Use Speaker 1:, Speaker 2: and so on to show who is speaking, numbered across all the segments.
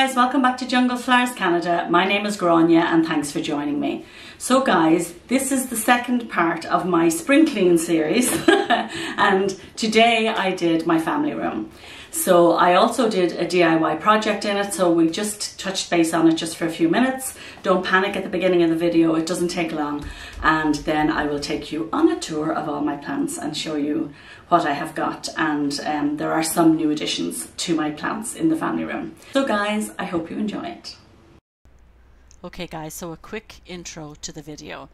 Speaker 1: guys, welcome back to Jungle Flowers Canada. My name is Grania and thanks for joining me. So guys, this is the second part of my spring clean series and today I did my family room. So I also did a DIY project in it, so we just touched base on it just for a few minutes. Don't panic at the beginning of the video, it doesn't take long. And then I will take you on a tour of all my plants and show you what I have got. And um, there are some new additions to my plants in the family room. So guys, I hope you enjoy it.
Speaker 2: Okay guys, so a quick intro to the video.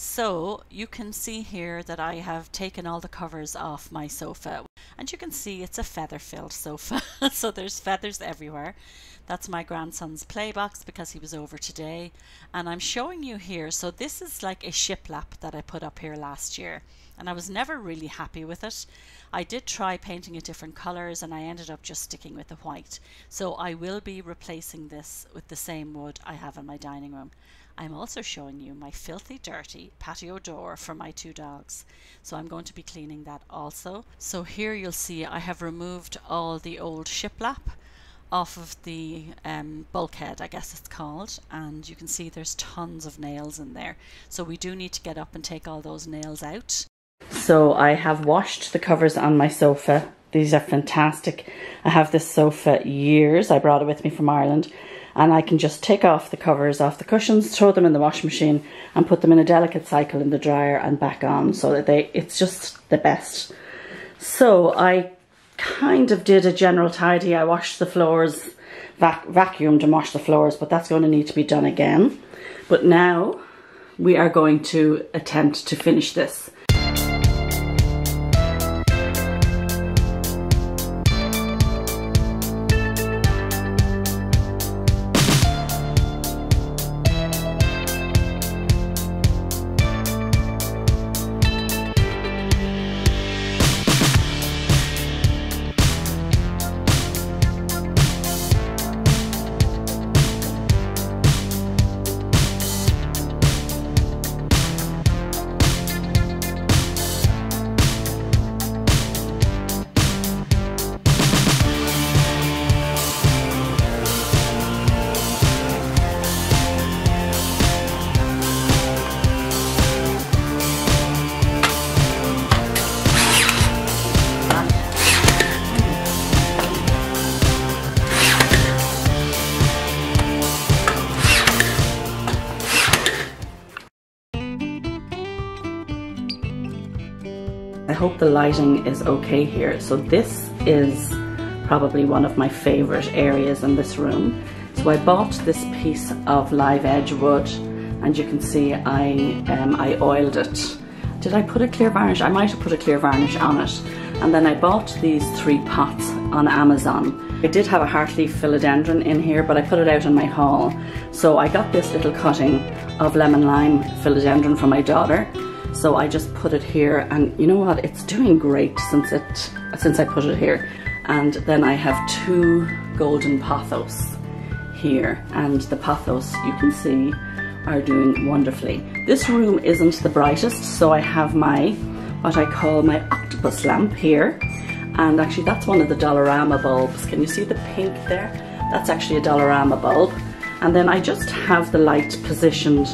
Speaker 2: So you can see here that I have taken all the covers off my sofa. And you can see it's a feather filled sofa. So there's feathers everywhere. That's my grandson's play box because he was over today. And I'm showing you here so this is like a shiplap that I put up here last year. And I was never really happy with it. I did try painting it different colors and I ended up just sticking with the white. So I will be replacing this with the same wood I have in my dining room I'm also showing you my filthy dirty patio door for my two dogs. So I'm going to be cleaning that also. So here you'll see I have removed all the old shiplap off of the um, bulkhead, I guess it's called, and you can see there's tons of nails in there. So we do need to get up and take all those nails out.
Speaker 1: So I have washed the covers on my sofa. These are fantastic. I have this sofa years. I brought it with me from Ireland and I can just take off the covers off the cushions, throw them in the washing machine and put them in a delicate cycle in the dryer and back on so that they it's just the best. So I kind of did a general tidy. I washed the floors, vac vacuumed and washed the floors, but that's going to need to be done again. But now we are going to attempt to finish this. The lighting is okay here. So this is probably one of my favorite areas in this room. So I bought this piece of live edge wood and you can see I, um, I oiled it. Did I put a clear varnish? I might have put a clear varnish on it. And then I bought these three pots on Amazon. I did have a heartleaf philodendron in here, but I put it out in my hall. So I got this little cutting of lemon lime philodendron for my daughter so I just put it here and you know what, it's doing great since it since I put it here. And then I have two golden pothos here and the pothos you can see are doing wonderfully. This room isn't the brightest so I have my what I call my octopus lamp here and actually that's one of the Dollarama bulbs. Can you see the pink there? That's actually a Dollarama bulb and then I just have the light positioned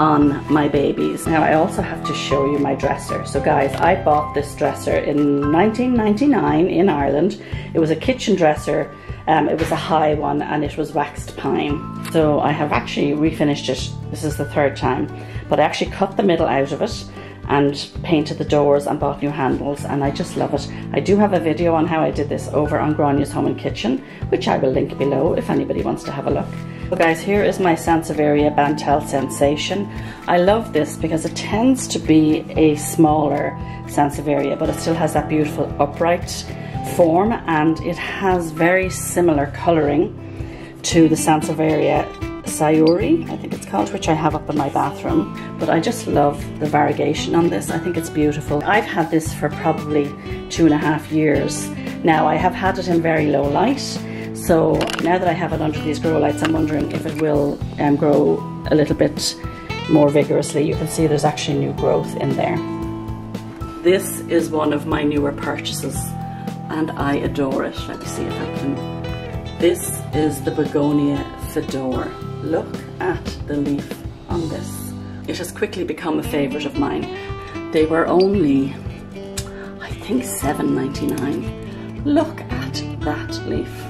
Speaker 1: on my babies. Now I also have to show you my dresser. So guys, I bought this dresser in 1999 in Ireland. It was a kitchen dresser. Um, it was a high one and it was waxed pine. So I have actually refinished it. This is the third time. But I actually cut the middle out of it and painted the doors and bought new handles and I just love it. I do have a video on how I did this over on Grania's Home and Kitchen, which I will link below if anybody wants to have a look. So guys, here is my Sansevieria Bantel Sensation. I love this because it tends to be a smaller Sansevieria, but it still has that beautiful upright form and it has very similar colouring to the Sansevieria Sayuri, I think it's called, which I have up in my bathroom. But I just love the variegation on this. I think it's beautiful. I've had this for probably two and a half years. Now I have had it in very low light. So now that I have it under these grow lights, I'm wondering if it will um, grow a little bit more vigorously. You can see there's actually new growth in there. This is one of my newer purchases and I adore it. Let me see if I can. This is the Begonia Fedor. Look at the leaf on this. It has quickly become a favourite of mine. They were only, I think, $7.99. Look at that leaf.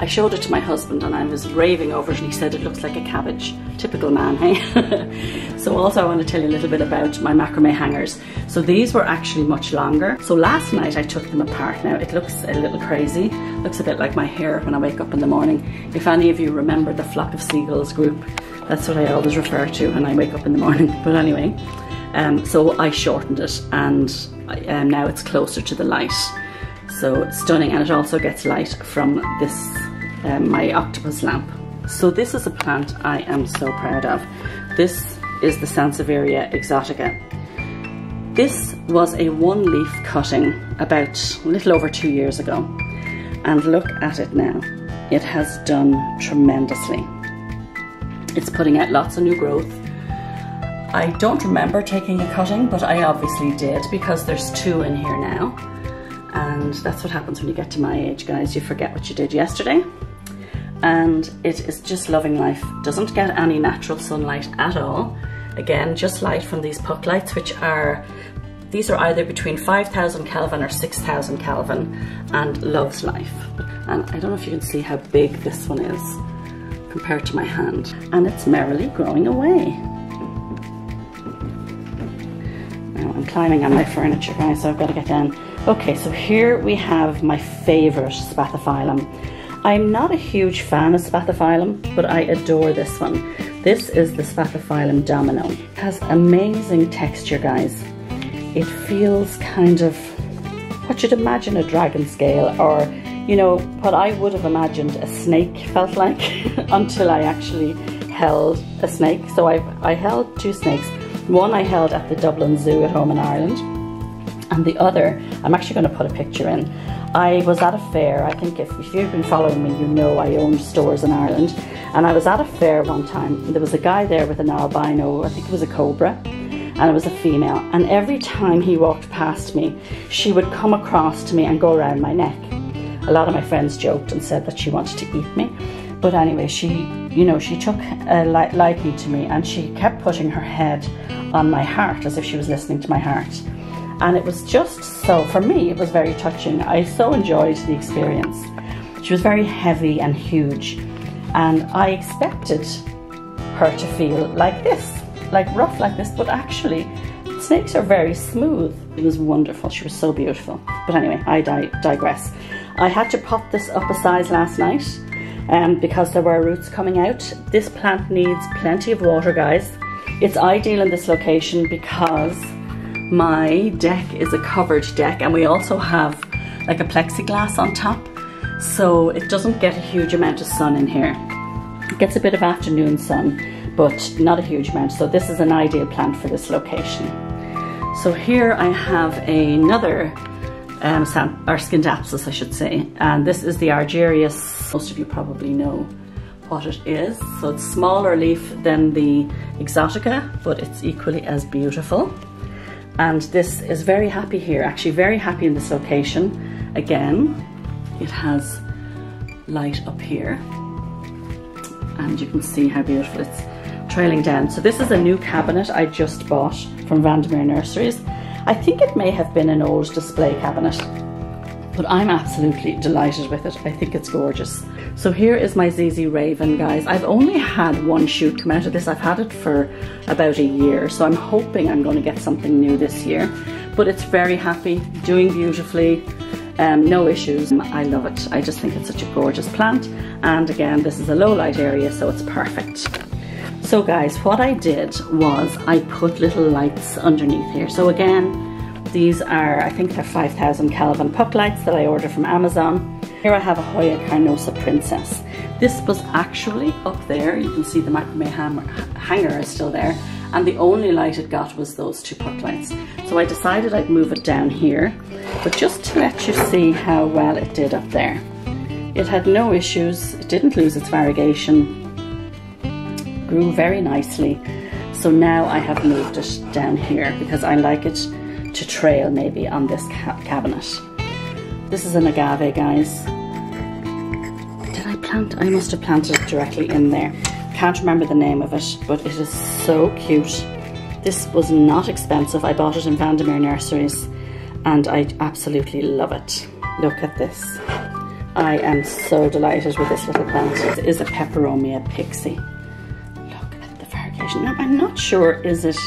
Speaker 1: I showed it to my husband and I was raving over it and he said it looks like a cabbage. Typical man, hey? so also I want to tell you a little bit about my macrame hangers. So these were actually much longer. So last night I took them apart. Now it looks a little crazy. Looks a bit like my hair when I wake up in the morning. If any of you remember the Flock of Seagulls group, that's what I always refer to when I wake up in the morning. But anyway, um, so I shortened it and um, now it's closer to the light. So stunning and it also gets light from this um, my octopus lamp. So this is a plant I am so proud of. This is the Sansevieria exotica. This was a one leaf cutting about a little over two years ago. And look at it now. It has done tremendously. It's putting out lots of new growth. I don't remember taking a cutting, but I obviously did because there's two in here now. And that's what happens when you get to my age, guys. You forget what you did yesterday and it is just loving life. Doesn't get any natural sunlight at all. Again, just light from these puck lights, which are, these are either between 5000 Kelvin or 6000 Kelvin and loves life. And I don't know if you can see how big this one is compared to my hand. And it's merrily growing away. Now I'm climbing on my furniture guys, so I've got to get down. Okay, so here we have my favorite Spathiphyllum. I'm not a huge fan of Spathiphyllum, but I adore this one. This is the Spathiphyllum Domino. It has amazing texture, guys. It feels kind of what you'd imagine a dragon scale or, you know, what I would have imagined a snake felt like until I actually held a snake. So I, I held two snakes. One I held at the Dublin Zoo at home in Ireland and the other, I'm actually going to put a picture in. I was at a fair, I think if, if you've been following me, you know I own stores in Ireland. And I was at a fair one time, there was a guy there with an albino, I think it was a cobra, and it was a female. And every time he walked past me, she would come across to me and go around my neck. A lot of my friends joked and said that she wanted to eat me. But anyway, she, you know, she took a li liking to me and she kept putting her head on my heart as if she was listening to my heart and it was just so, for me, it was very touching. I so enjoyed the experience. She was very heavy and huge, and I expected her to feel like this, like rough like this, but actually, snakes are very smooth. It was wonderful. She was so beautiful. But anyway, I di digress. I had to pop this up a size last night um, because there were roots coming out. This plant needs plenty of water, guys. It's ideal in this location because my deck is a covered deck and we also have like a plexiglass on top so it doesn't get a huge amount of sun in here. It gets a bit of afternoon sun but not a huge amount so this is an ideal plant for this location. So here I have another um, or Scindapsus I should say and this is the Argyraeus, most of you probably know what it is. So it's smaller leaf than the Exotica but it's equally as beautiful and this is very happy here, actually very happy in this location. Again, it has light up here and you can see how beautiful it's trailing down. So this is a new cabinet I just bought from Vandermeer Nurseries. I think it may have been an old display cabinet but I'm absolutely delighted with it. I think it's gorgeous. So here is my ZZ Raven, guys. I've only had one shoot come out of this. I've had it for about a year, so I'm hoping I'm going to get something new this year. But it's very happy, doing beautifully, um, no issues. I love it. I just think it's such a gorgeous plant. And again, this is a low light area, so it's perfect. So guys, what I did was I put little lights underneath here. So again, these are, I think they're 5000 Kelvin puck lights that I ordered from Amazon. Here I have a Hoya Carnosa Princess. This was actually up there. You can see the macrame hanger is still there. And the only light it got was those two puck lights. So I decided I'd move it down here. But just to let you see how well it did up there. It had no issues. It didn't lose its variegation. Grew very nicely. So now I have moved it down here because I like it to trail maybe on this ca cabinet. This is an agave, guys. Did I plant? I must have planted it directly in there. Can't remember the name of it, but it is so cute. This was not expensive. I bought it in Vandermeer Nurseries and I absolutely love it. Look at this. I am so delighted with this little plant. It is a Peperomia pixie. Look at the variegation. Now, I'm not sure, is it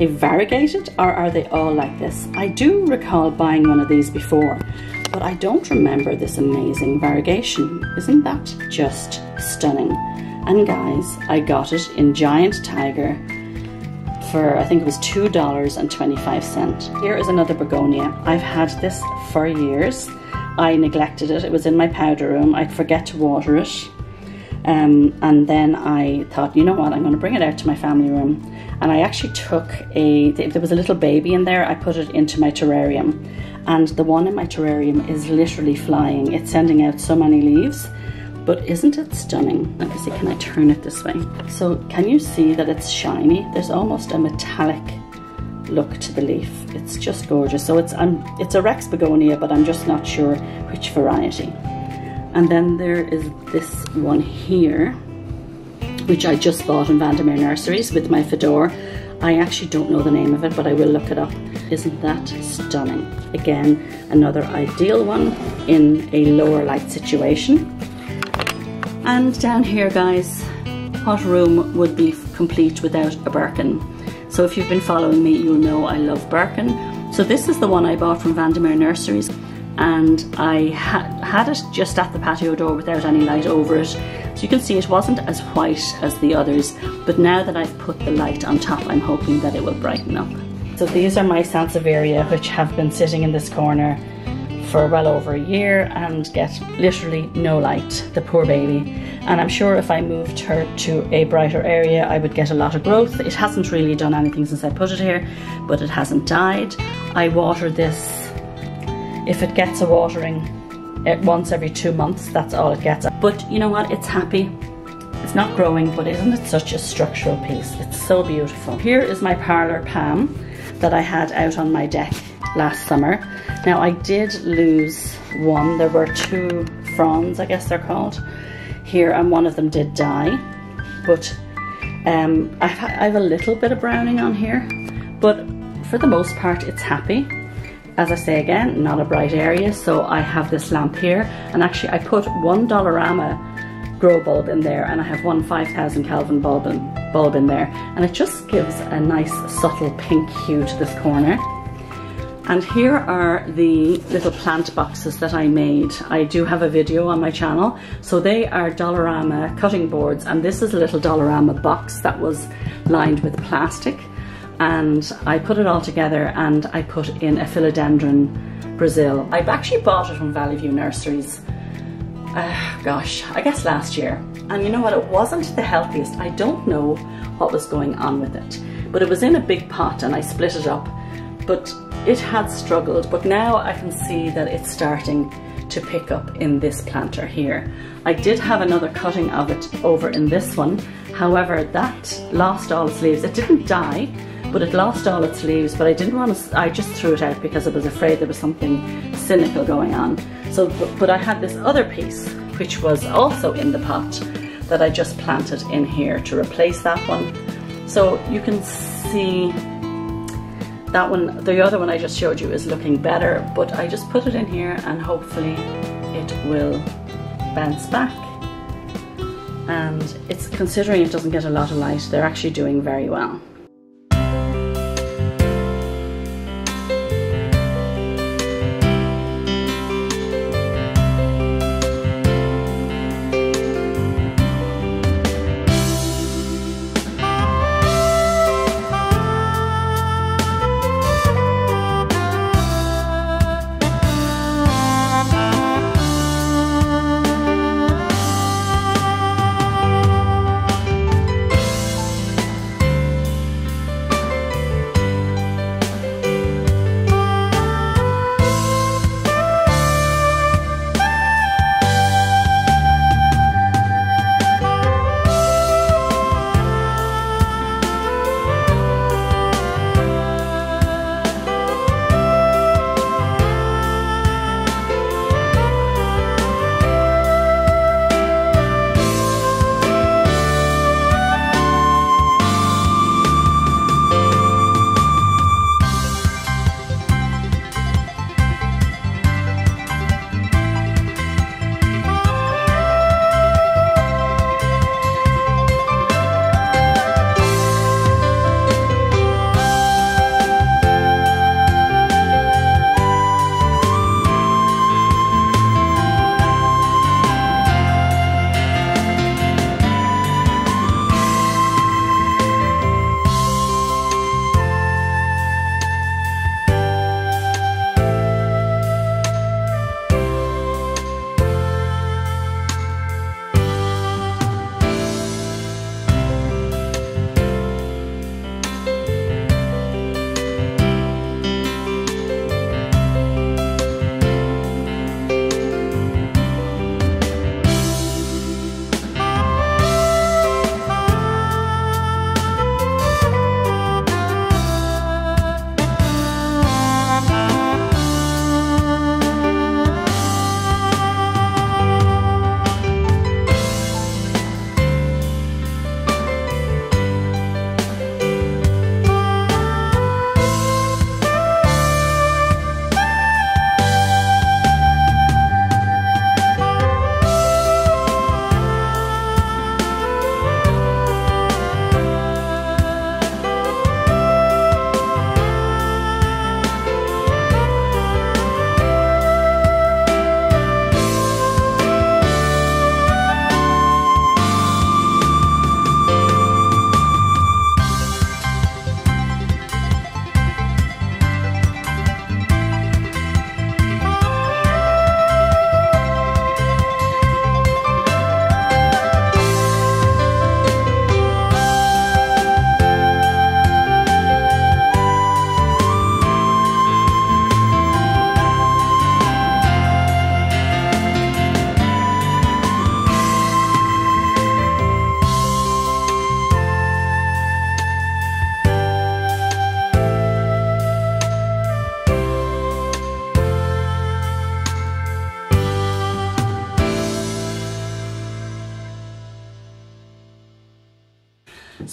Speaker 1: a variegated or are they all like this? I do recall buying one of these before, but I don't remember this amazing variegation. Isn't that just stunning? And guys, I got it in Giant Tiger for I think it was $2.25. Here is another begonia. I've had this for years. I neglected it. It was in my powder room. I'd forget to water it. Um, and then I thought, you know what, I'm going to bring it out to my family room. And I actually took a, there was a little baby in there, I put it into my terrarium. And the one in my terrarium is literally flying. It's sending out so many leaves. But isn't it stunning? Let me see, can I turn it this way? So can you see that it's shiny? There's almost a metallic look to the leaf. It's just gorgeous. So it's I'm, it's a Rex begonia, but I'm just not sure which variety. And then there is this one here, which I just bought in Vandermeer Nurseries with my Fedor. I actually don't know the name of it, but I will look it up. Isn't that stunning? Again, another ideal one in a lower light situation. And down here guys, what room would be complete without a Birkin? So if you've been following me, you'll know I love Birkin. So this is the one I bought from Vandermeer Nurseries and I ha had it just at the patio door without any light over it. So you can see it wasn't as white as the others, but now that I've put the light on top, I'm hoping that it will brighten up. So these are my Sansevieria, which have been sitting in this corner for well over a year and get literally no light, the poor baby. And I'm sure if I moved her to a brighter area, I would get a lot of growth. It hasn't really done anything since I put it here, but it hasn't died. I water this, if it gets a watering it once every two months, that's all it gets. But you know what, it's happy. It's not growing, but isn't it such a structural piece? It's so beautiful. Here is my parlour palm that I had out on my deck last summer. Now I did lose one. There were two fronds, I guess they're called, here and one of them did die. But um, I have a little bit of browning on here, but for the most part it's happy. As I say again, not a bright area, so I have this lamp here. And actually I put one Dollarama grow bulb in there and I have one 5000 Kelvin bulb in, bulb in there. And it just gives a nice subtle pink hue to this corner. And here are the little plant boxes that I made. I do have a video on my channel. So they are Dollarama cutting boards and this is a little Dollarama box that was lined with plastic. And I put it all together and I put in a philodendron Brazil. I've actually bought it from Valley View Nurseries, uh, gosh, I guess last year. And you know what, it wasn't the healthiest. I don't know what was going on with it. But it was in a big pot and I split it up. But it had struggled, but now I can see that it's starting to pick up in this planter here. I did have another cutting of it over in this one. However, that lost all its leaves. It didn't die, but it lost all its leaves, but I didn't want to, I just threw it out because I was afraid there was something cynical going on. So, but, but I had this other piece, which was also in the pot, that I just planted in here to replace that one. So you can see that one, the other one I just showed you is looking better, but I just put it in here and hopefully it will bounce back. And it's considering it doesn't get a lot of light, they're actually doing very well.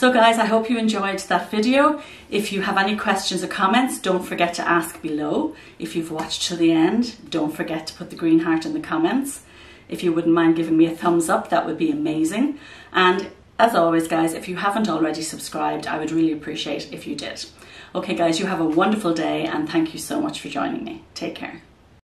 Speaker 1: So guys, I hope you enjoyed that video. If you have any questions or comments, don't forget to ask below. If you've watched to the end, don't forget to put the green heart in the comments. If you wouldn't mind giving me a thumbs up, that would be amazing. And as always, guys, if you haven't already subscribed, I would really appreciate if you did. Okay, guys, you have a wonderful day and thank you so much for joining me. Take care.